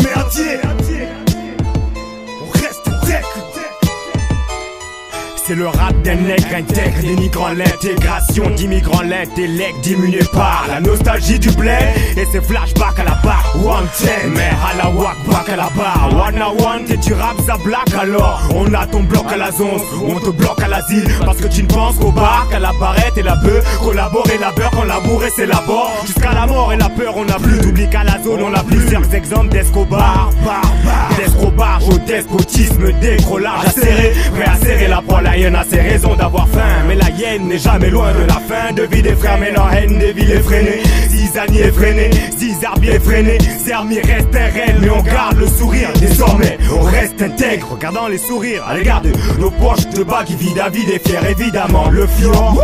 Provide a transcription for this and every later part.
entier. On reste intègre. Le rap d'un nègre intègre, dénigrant l'intégration d'immigrants, l'intellect diminué par la nostalgie du bled et ses flashbacks à la barre. One ten, mais à la wak back à la barre. One à one, et tu rap ça black alors. On a ton bloc à la zone, on te bloque à l'asile parce que tu ne penses qu'au bar, qu'à la barrette et la bœuf. Collaborer la beurre quand labourer c'est la bord. Jusqu'à la mort et la peur, on a plus. T'oublies qu'à la zone, on a plusieurs exemples d'Escobar. D'Escobar au despotisme, décrollage acéré. Prêt à serrer la poêle, la hyène a ses raisons d'avoir faim. Mais la hyène n'est jamais loin de la fin. De vie des frères, mais la haine des villes effrénées. Zizani effréné, Zizarbi effréné. Zermi reste un réel, mais on garde le sourire. Désormais, on reste intègre, regardant les sourires à l'égard de nos poches de bas qui vide à vide et fier évidemment. Le fjord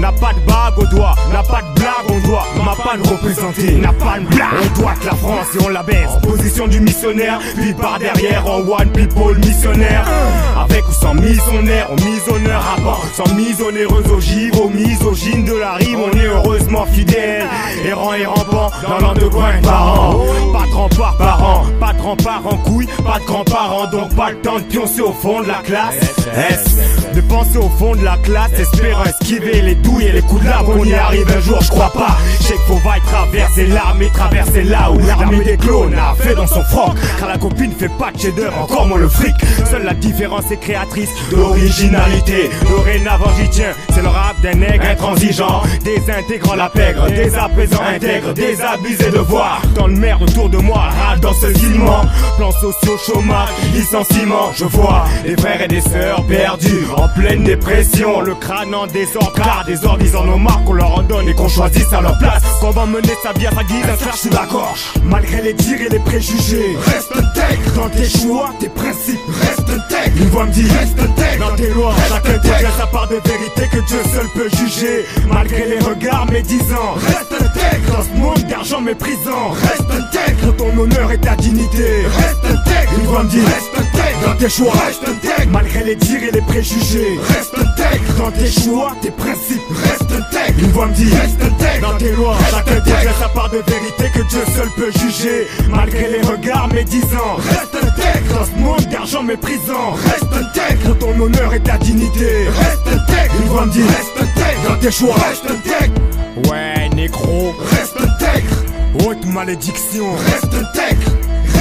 n'a pas de bague au doigt, n'a pas de blague, on doit ma panne représenter, n'a pas de blague. On doit que la France et on la baisse. Position du missionnaire, puis par derrière en one people missionnaire. Avec ou sans mise en air, on mise honneur à bord, sans mise onéreuse aux givres, aux misogynes de la rime, on est heureusement fidèle. Et rampant dans l'an de par. Le temps de pioncer au fond de la classe. De penser au fond de la classe, espérant esquiver les douilles et les coups de lave. On y arrive un jour, je crois pas. Qu'il faut vaille traverser l'armée, traverser là où l'armée des clones a fait dans son froc. Car la copine fait pas de cheddar, encore moins le fric. Seule la différence est créatrice d'originalité. Dorénavant j'y tiens, c'est le rap d'un nègre intransigeant, désintégrant la pègre, désapaisant intègre, désabusé de voir dans le merde autour de moi, râle dans ce ciment. Plans sociaux, chômage, licenciement, je vois des frères et des sœurs perdus en pleine dépression, le crâne en désordre, car des ordres ils en ont marre qu'on leur en donne et qu'on choisisse à leur place. Qu'on va mener sa vie à sa guise, un je suis d'accord. Malgré les tirs et les préjugés, reste intègre dans tes choix, tes principes, reste intègre. Une voix me dit, reste intègre dans tes lois, chacun sa part de vérité que Dieu seul peut juger. Malgré les regards médisants, reste intègre dans ce monde d'argent méprisant, reste intègre ton honneur et ta dignité, reste intègre. Une voix me dit, reste intègre dans tes choix, reste intègre. Malgré les tirs et les préjugés, reste intègre dans tes choix, tes principes, reste intègre. Une voix me dit, reste intègre dans tes lois, chacun détient sa part de vérité que Dieu seul peut juger. Malgré les regards médisants, reste ce monde d'argent méprisant, reste intègre. Ton honneur et ta dignité, reste intègre. Une voix me dit, reste intègre. Dans tes choix, reste intègre. Ouais, négro, reste intègre. Haute malédiction, reste intègre,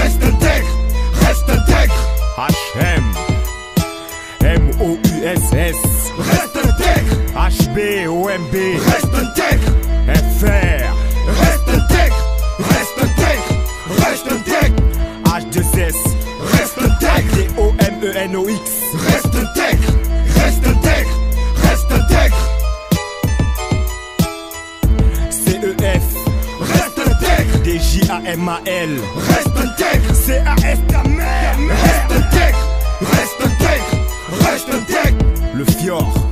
reste intègre, reste intègre. HM, M-O-U-S-S, reste intègre. H-B-O-M-B, reste reste intègre, reste intègre, reste intègre. C-E-F, reste intègre. D-J-A-M-A-L, reste intègre. C-A-S ta mère, reste intègre, reste intègre, reste intègre. Le fjord.